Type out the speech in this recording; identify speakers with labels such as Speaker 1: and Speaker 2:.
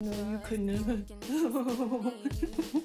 Speaker 1: No, you couldn't.